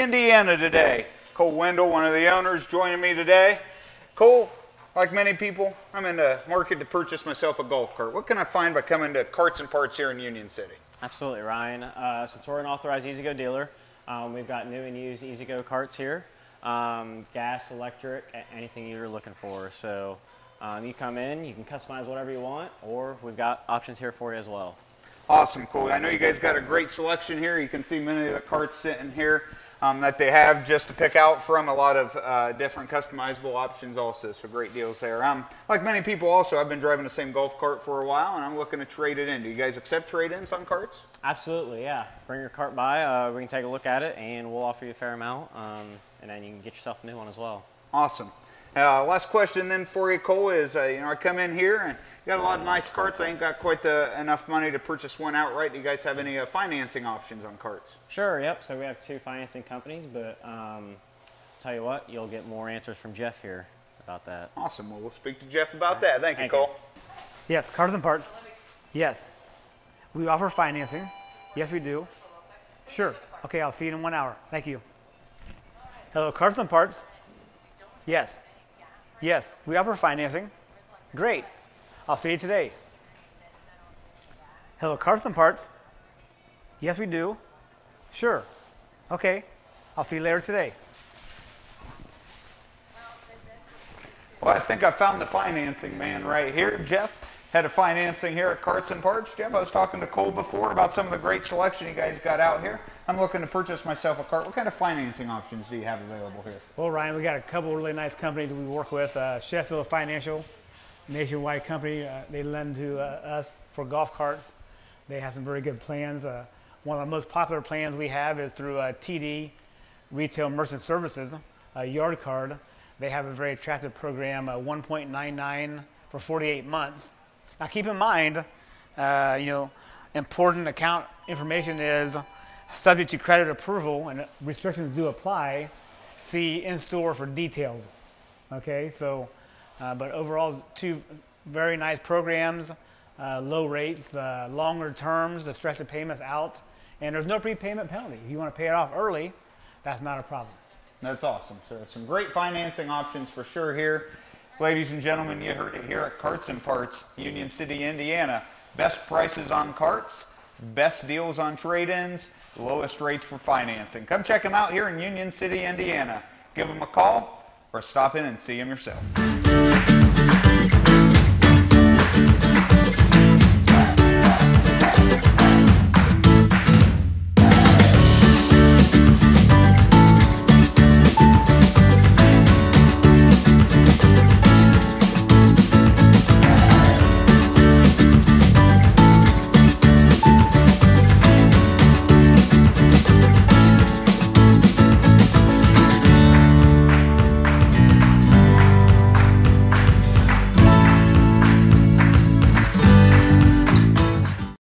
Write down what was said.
Indiana today. Cole Wendell, one of the owners, joining me today. Cole, like many people, I'm in the market to purchase myself a golf cart. What can I find by coming to Carts and Parts here in Union City? Absolutely, Ryan. Uh, so we're an authorized E-Z-GO dealer. Um, we've got new and used E-Z-GO carts here. Um, gas, electric, anything you're looking for. So um, you come in, you can customize whatever you want, or we've got options here for you as well. Awesome, cool. I know you guys got a great selection here. You can see many of the carts sitting here um, that they have just to pick out from. A lot of uh, different customizable options also, so great deals there. Um, like many people also, I've been driving the same golf cart for a while and I'm looking to trade it in. Do you guys accept trade-ins on carts? Absolutely, yeah. Bring your cart by, uh, we can take a look at it and we'll offer you a fair amount um, and then you can get yourself a new one as well. Awesome. Uh, last question then for you, Cole, is uh, you know I come in here and got a lot of nice carts. I ain't got quite the, enough money to purchase one outright. Do you guys have any uh, financing options on carts? Sure. Yep. So we have two financing companies, but um, tell you what, you'll get more answers from Jeff here about that. Awesome. Well, we'll speak to Jeff about that. Thank, Thank you, Cole. You. Yes, Carts and Parts. Yes. We offer financing. Yes, we do. Sure. Okay, I'll see you in one hour. Thank you. Hello, Carts and Parts. Yes. Yes, we offer financing. Great. I'll see you today. Hello, Carts and Parts. Yes, we do. Sure. Okay. I'll see you later today. Well, I think I found the financing man right here. Jeff, head of financing here at Carts and Parts. Jeff, I was talking to Cole before about some of the great selection you guys got out here. I'm looking to purchase myself a cart. What kind of financing options do you have available here? Well, Ryan, we got a couple really nice companies we work with. Uh, Sheffield Financial, nationwide company. Uh, they lend to uh, us for golf carts. They have some very good plans. Uh, one of the most popular plans we have is through uh, TD, Retail Merchant Services, a yard card. They have a very attractive program, uh, 1.99 for 48 months. Now, keep in mind, you know, important account information is subject to credit approval and restrictions do apply, see in-store for details. Okay, so, uh, but overall, two very nice programs, uh, low rates, uh, longer terms, the stress of payments out, and there's no prepayment penalty. If you want to pay it off early, that's not a problem. That's awesome. So some great financing options for sure here. Ladies and gentlemen, you heard it here at Carts and Parts, Union City, Indiana. Best prices on carts, best deals on trade-ins, lowest rates for financing. Come check them out here in Union City, Indiana. Give them a call or stop in and see them yourself.